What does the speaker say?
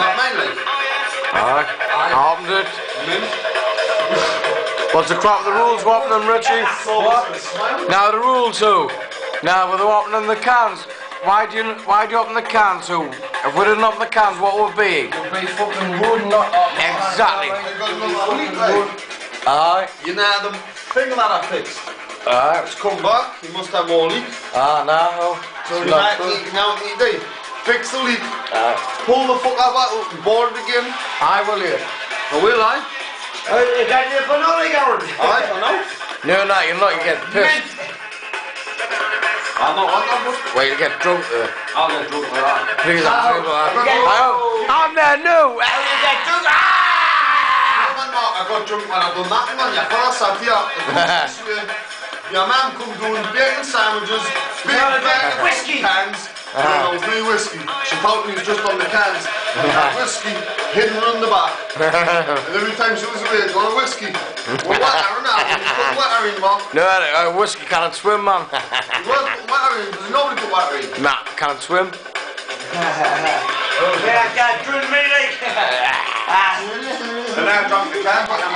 mine, like? Aye. Opened it. What's the crap the rules opening them, Richie? Now the rules who? Now with the opening the cans. Why do you why do you open the cans who? If we didn't open the cans what would be? Would Be fucking wood, not Exactly. I got another leak, like. Aye. You know the thing that I fixed. Aye. It's come back. You must have more leak. Ah now. So you might need now need fix the leak. Aye. Pull the fuck out of that board again. I will you. I will I. Is that you for nothing, Aaron? Aye, I know. No no you're not you get pissed. I don't want that, but Well you get drunk there. I'll get drunk with that. Please oh. oh, I'm drunk you I get- I'm there no. I got drunk when I done that, man. You can't sat here. Your mum come doing bacon sandwiches, big No, no, bacon whiskey. Cans. No, no, free whiskey. She thought it was just on the cans. Whiskey hidden on the back. And every time she was away, got a whiskey. Well, what are now? You put water in, man. No uh, whiskey can't swim man. You won't put water in. There's nobody put water in. nah can't swim. Yeah, I got drink me like. And I drank the can, but